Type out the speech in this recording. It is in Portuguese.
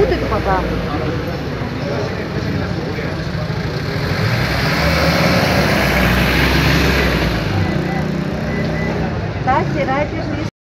будет потом. Да, стирайте